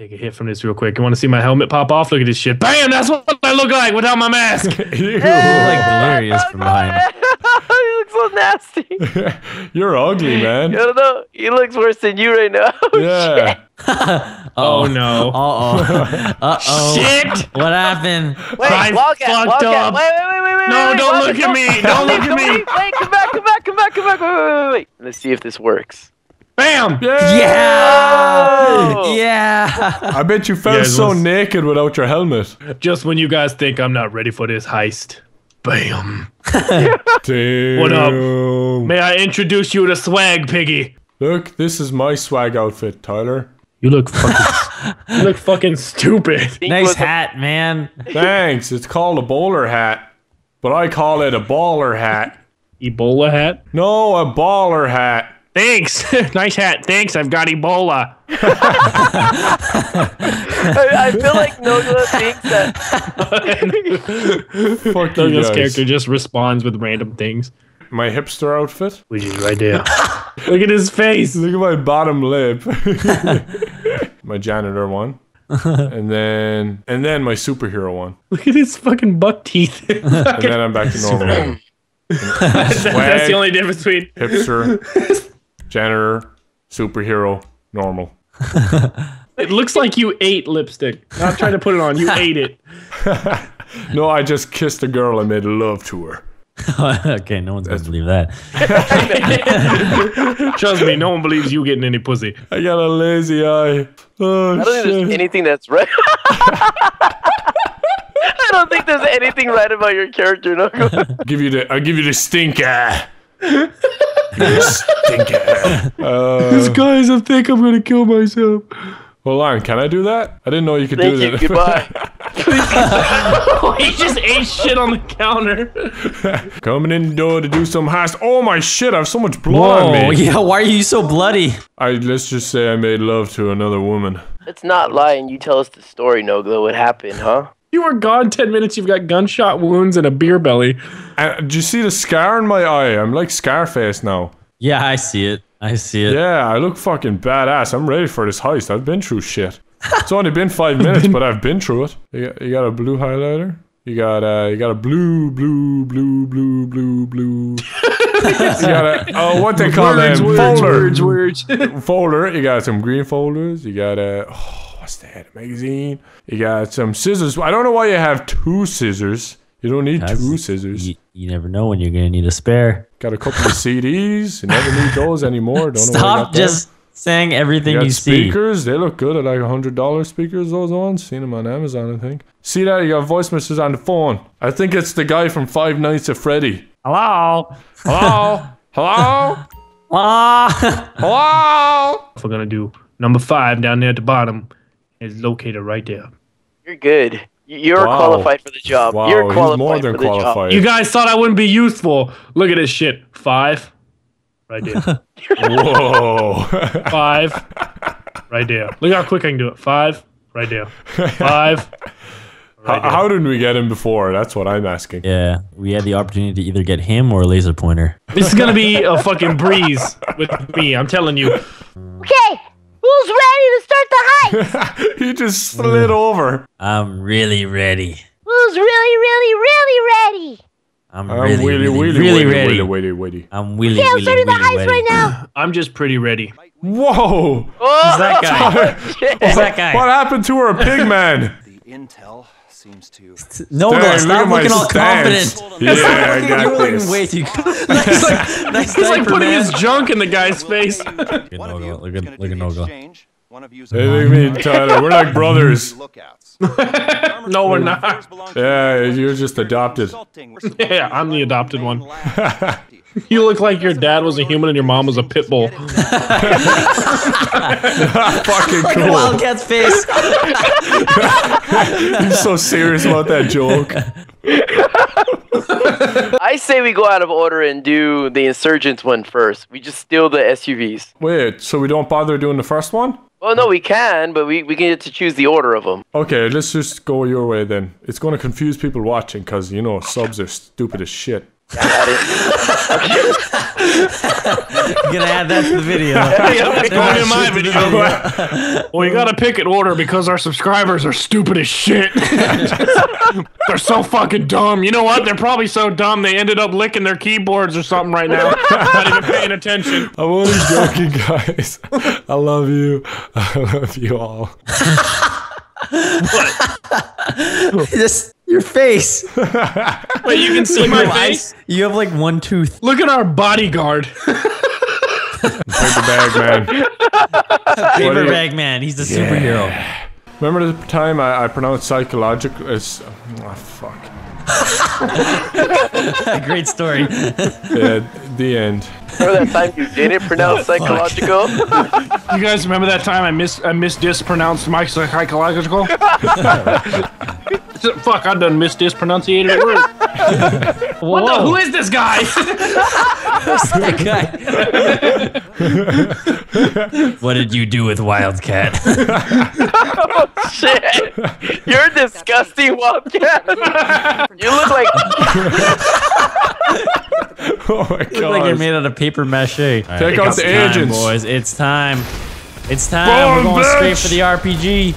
Take a hit from this real quick. You want to see my helmet pop off? Look at this shit. Bam! That's what I look like without my mask. You look like Delirious from behind. he looks so nasty. You're ugly, man. I don't know. He looks worse than you right now. Yeah. oh no. Uh oh. Uh oh. Shit! What happened? Wait, I Wildcat, fucked Wildcat. up. Wait, wait, wait, wait, wait. No, wait, don't look at me. Don't leave, look at me. Wait, come back, come back, come back, come back. Wait, wait, wait, wait, wait. Let's see if this works. Bam! Yeah. Oh. Yeah. I bet you felt guys so was- naked without your helmet. Just when you guys think I'm not ready for this heist. Bam. Damn. What up? May I introduce you to Swag Piggy? Look, this is my swag outfit, Tyler. You look fucking You look fucking stupid. Nice hat, man. Thanks. It's called a bowler hat, but I call it a baller hat. Ebola hat? No, a baller hat. Thanks. nice hat. Thanks. I've got Ebola. I, I feel like Nogla thinks that. Fuck you guys. character just responds with random things. My hipster outfit. Which is right there. look at his face. Look at my bottom lip. my janitor one. and then and then my superhero one. Look at his fucking buck teeth. And then I'm back to normal. That's the only difference between Hipster, janitor, superhero, normal. It looks like you ate lipstick. I'm not trying to put it on. You ate it. No, I just kissed a girl and made love to her. okay, no one's gonna believe that. Trust me, no one believes you getting any pussy. I got a lazy eye. Oh I don't think there's anything that's right. I don't think there's anything right about your character, no. give you the I'll give you the stink eye. Give you the stink eye. Uh, Guys, I think I'm gonna kill myself. hold on, can I do that? I didn't know you could Thank do you. that. Goodbye. he just ate shit on the counter. Coming in the door to do some heist. Oh my shit! I have so much blood Whoa, on me. yeah. Why are you so bloody? I let's just say I made love to another woman. Let's not lying. you tell us the story, Nogla. What happened, huh? You were gone 10 minutes, you've got gunshot wounds and a beer belly. And do you see the scar in my eye? I'm like Scarface now. Yeah, I see it. I see it. Yeah, I look fucking badass. I'm ready for this heist. I've been through shit. It's only been five minutes, but I've been through it. You got, you got a blue highlighter. You got uh, you got a blue, blue, blue, blue, blue, blue. you got a oh, what they call them folder. words. folder. You got some green folders. You got a oh, what's that? A magazine. You got some scissors. I don't know why you have two scissors. You don't need That's- two scissors. You, you never know when you're gonna need a spare. Got a couple of CDs. You never need those anymore. Don't know what I Stop got there. just saying everything You you, got see. speakers. They look good at like hundred dollar speakers. Those ones. Seen them on Amazon, I think. See that? You got voice messages on the phone. I think it's the guy from Five Nights at Freddy. Hello? Hello. Hello. Ah! Hello. If we're gonna do number five down there at the bottom, is located right there. You're good. You're Wow. qualified for the job. Wow, You're qualified more than for the job. qualified. You guys thought I wouldn't be useful. Look at this shit. Five. Right there. Whoa. Five. Right there. Look how quick I can do it. Five. Right there. Five. how, Right there. how didn't we get him before? That's what I'm asking. yeah, we had the opportunity to either get him or a laser pointer. This is gonna be a fucking breeze with me. I'm telling you. Okay, who's ready to start the heist? he just slid over. I'm really ready. Who's really, really, really ready? I'm, I'm really, wheelie, really, wheelie, really wheelie, ready. wheelie, wheelie, wheelie. I'm really, Okay, I'm really, starting the really ready. right now. I'm just pretty ready. Whoa! Oh, that guy? Who's that guy? What happened to our pig man? The intel seems to. No, Dang, no, look stop my looking all stance. confident. Yeah, Stop I looking- got you're looking way too nice, like, nice He's like putting man. his junk in the guy's face. One of you look at- gonna look at the One of you's Hey, look at me, Tyler. We're like brothers. No, we're not. Yeah, you're just adopted. Yeah, I'm the adopted one. You look like your dad was a human and your mom was a pit bull. Fucking cool. Wildcat's face. You're so serious about that joke. I say we go out of order and do the insurgents one first. We just steal the SUVs. Wait, so we don't bother doing the first one? Well, no, we can, but we, we get to choose the order of them. Okay, let's just go your way then. It's going to confuse people watching because, you know, subs are stupid as shit. Got it. You're gonna add that to the video. It's going in my video. Well, you gotta pick an order because our subscribers are stupid as shit. They're so fucking dumb. You know what? They're probably so dumb they ended up licking their keyboards or something right now. Not even paying attention. I'm only joking, guys. I love you. I love you all. what? Just your face. Wait, you can see my face? You have like one tooth. Look at our bodyguard. Paper bag, man. Paper bag man. He's the superhero. Remember the time I, I pronounced psychological as. Uh, oh, fuck. Great story. Yeah, the end. Remember that time you didn't pronounce psychological? You guys remember that time I mis I misdispronounced my psychological? Fuck, I done misdispronunciated it. What the? Who is this guy? that guy. what did you do with Wildcat? oh, Shit. You're a disgusting wildcat. you look like Oh my god. Look like you're made out of paper mache. Take out the Time, agents. boys. It's time. It's time. Boom, We're going straight bitch. for the RPG.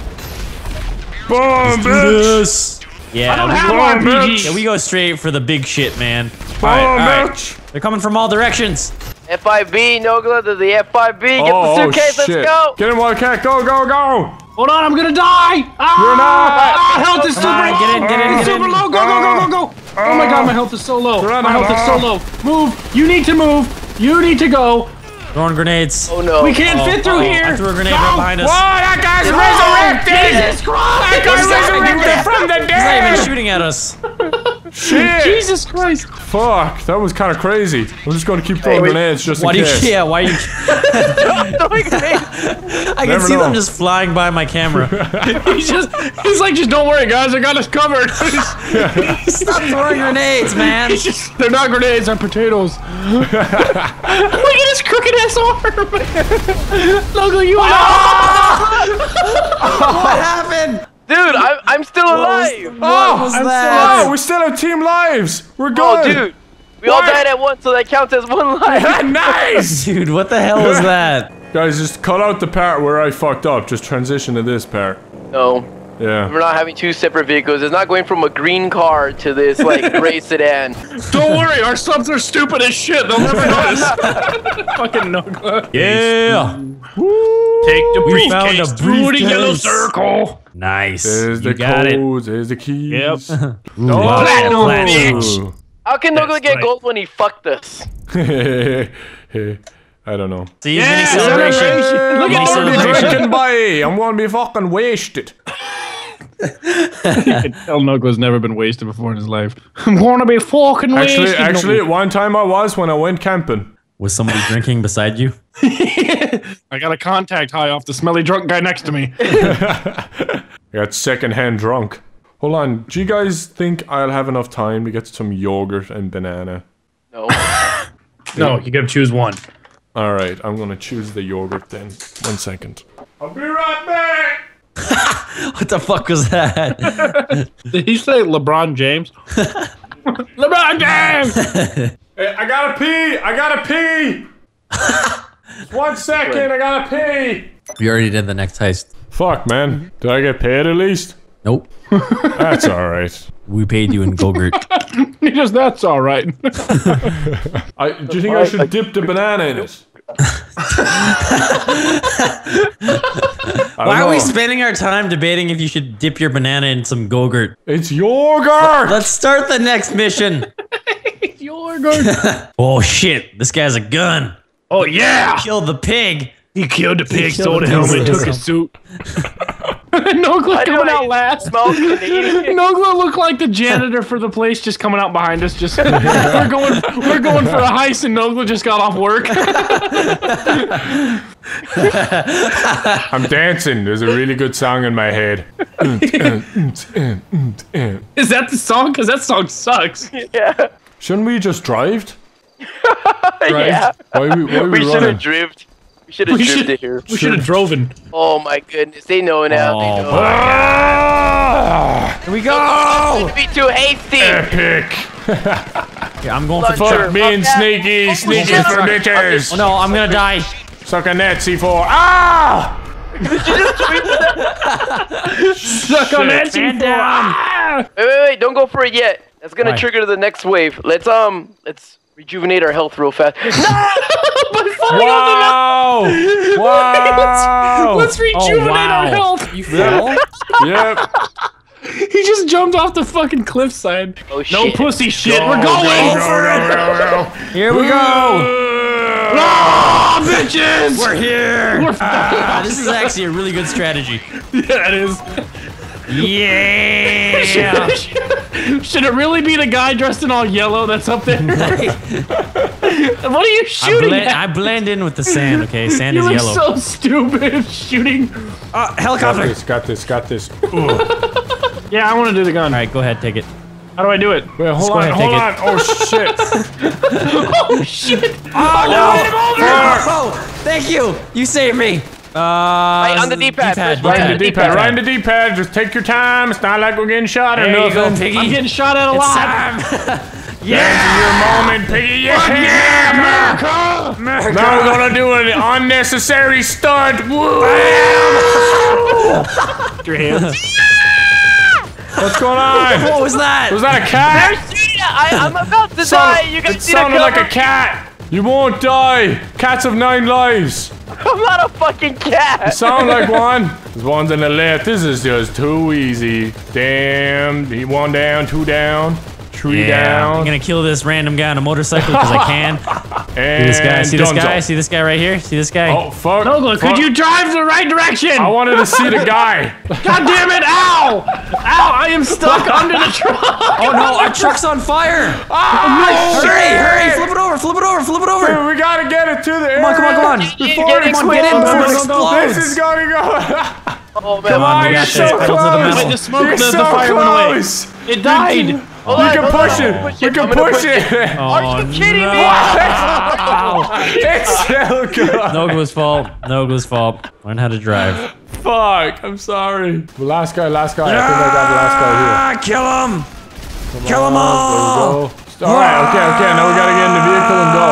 Boom, Do bitch! This. Yeah, don't we, have Boom, RPG. yeah, we go straight for the big shit, man. Boom, alright. bitch! They're coming from all directions. FIB, Nogla to the FIB. Get Oh, the suitcase, shit. let's go. Get him, Wildcat! Go, go, go! Hold on, I'm gonna die! Ah, You're not. Ah, health is super on, low! get in, get in, get super in. low! Go, go, go, go, go! Oh my god, my health is so low! My health is so low! Move! You need to move! You need to go! Throwing grenades. Oh no. We can't fit through Uh-oh, here! I threw a grenade Go! right behind us. Oh, that guy's Oh, resurrected! Jesus Christ! That guy's resurrected from the dead! He's not even shooting at us. Shit! Jesus Christ! Fuck, that was kind of crazy. I'm just gonna keep throwing wait. grenades just Why in do you? case. Yeah, why you? Throwing grenades. I can Never see know. them just flying by my camera. He's just, he's like, just don't worry, guys, I got us covered. Stop throwing grenades, man. He's just, they're not grenades, they're potatoes. Look at his crooked ass arm. Logo, you What happened? Dude, I'm, I'm still alive. What was oh, that? Oh, we still have team lives! We're oh, good! Oh, dude. We all died at once, so that counts as one life. nice! Dude, what the hell was that? Guys, just cut out the part where I fucked up. Just transition to this part. no, Yeah. we're not having two separate vehicles. It's not going from a green car to this, like, gray sedan. Don't worry, our subs are stupid as shit. They'll never notice. Fucking no. Yeah. Take the We found briefcase a through the yellow circle. Nice. There's you the got it. there's the keys. Yep. No, Platinum, Platinum. bitch. How can Nogla get right. gold when he fucked us? I don't know. See, Yeah, mini celebration. celebration. Look Mini at celebration. Drinking boy, I'm gonna be fucking wasted. El Nogla's never been wasted before in his life. I'm gonna be fucking Actually, wasted. actually, one time I was when I went camping. Was somebody drinking beside you? I got a contact high off the smelly drunk guy next to me. I got secondhand drunk. Hold on, do you guys think I'll have enough time to get some yogurt and banana? No. no, you gotta choose one. Alright, I'm gonna choose the yogurt then. One second. I'll be right back! What the fuck was that? Did he say LeBron James? LeBron James! Hey, I gotta pee! I gotta pee! One second, I gotta pee! we already did the next heist. Fuck, man. Did I get paid at least? Nope. That's alright. We paid you in Gogurt. He just, that's alright. I, do you think I should dip the banana in it? Why are we spending our time debating if you should dip your banana in some Gogurt? It's yogurt! Let's start the next mission. yogurt! oh shit, this guy's a gun. oh yeah! Kill the pig. He killed the pig, killed stole the the helmet, pig. took his suit. Nogla coming out last. Smell Canadian. Nogla looked like the janitor for the place just coming out behind us. Just we're going we're going for a heist and Nogla just got off work. I'm dancing. There's a really good song in my head. Is that the song? Because that song sucks. Yeah. Shouldn't we just drive? Yeah. Why we, why we, We should running? have drifted. We should have driven drifted should here. we should have droven. Oh my goodness. They know now. they Oh, know. Ah! Here we go. Don't be too hasty. Epic! Here, I'm going for Sure. Fuck being Okay. sneaky, sneaky for Oh bitches. no, I'm gonna die. Suck a net, C4. Ah! Suck on that Stand down. Wait, wait, wait! Don't go for it yet. That's gonna Why? trigger the next wave. Let's um, let's rejuvenate our health real fast. Wow! Wow! Let's rejuvenate Oh wow. our health. You fell? Yep. He just jumped off the fucking cliffside. Oh No shit! pussy shit. Go, We're going. go, go, go, go. Here we go. Ah, bitches. We're here. Ah, this is actually a really good strategy. yeah, it is. Yeah. Should it really be the guy dressed in all yellow that's up there? what are you I shooting blend, at? I blend in with the sand. Okay, sand you is look yellow. so stupid shooting. uh, Got this, got this, got this. Yeah, I want to do the gun. All right, go ahead, take it. How do I do it? Wait, hold go on, ahead, hold take on. Oh shit. Oh shit! Oh, no! Oh, thank you. You saved me. Uh, Right on the D-pad, first, Right in Yeah, the D-pad, right on the D-pad. Just take your time. It's not like we're getting shot or There you go, piggy. I'm getting shot at a It's lot. time. Yeah. Your moment, piggy. Yeah, yeah America. Now we're gonna do an unnecessary stunt. Woo. Your hands. What's going on? What was that? Was that a cat? I, I'm about to die. You guys it need to sounded like a cat. You won't die. Cats have nine lives. I'm not a fucking cat. Sound like one. There's ones on the left. This is just too easy. Damn. One down, two down, three Yeah, down. I'm gonna kill this random guy on a motorcycle because I can. and See this guy? See this guy? See this guy right here? See this guy? Oh fuck! Nogla, fuck. could you drive the right direction? I wanted to see the guy. God damn it! Ow! Ow! I am stuck under the truck. Oh no, our truck's on fire! Ah, Hurry, hurry! Flip it over, flip it over, flip it over! Dude, we gotta get it to the Come on, come on, come on! Before Get it it Come on, get in before it Go. This is gonna go. Oh man. Come on, we you're got so this. Pedal to the close. The smoke, You're the, so the fire went away. close. It died. Hold You on, can push on. it. Push You it. can I'm gonna push it. Are you oh, kidding me? It's so good. Nogla's fault. Nogla's fault. Learn how to drive. Fuck. I'm sorry. The last guy. Last guy. I think I got the last guy here. Kill him! Kill them There all! we go. All right. Okay. Okay. Now we gotta get in the vehicle and go.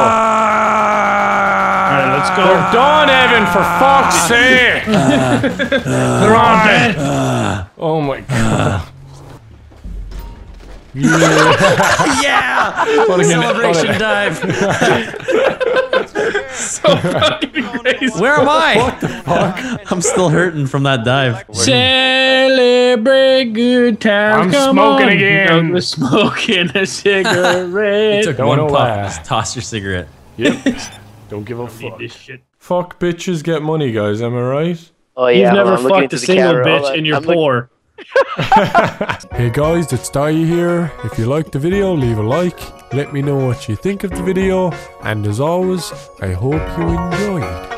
All right, let's go. They're done, Evan. For fuck's sake. They're all dead. Oh my god. Uh, Yeah! What a Celebration dive. So fucking crazy. Where am I? What the fuck? I'm still hurting from that dive. Celebrate good times. I'm Come smoking on. again. Nogla's smoking a cigarette. you Took Don't one know puff. why. Just toss your cigarette. Yep. Don't give a fuck. This shit. Fuck bitches get money, guys. Am I right? Oh yeah. You've never on, fucked a single camera. Bitch and you're I'm looking- poor. Hey guys, it's Daithi here. If you liked the video, leave a like. Let me know what you think of the video. And as always, I hope you enjoyed.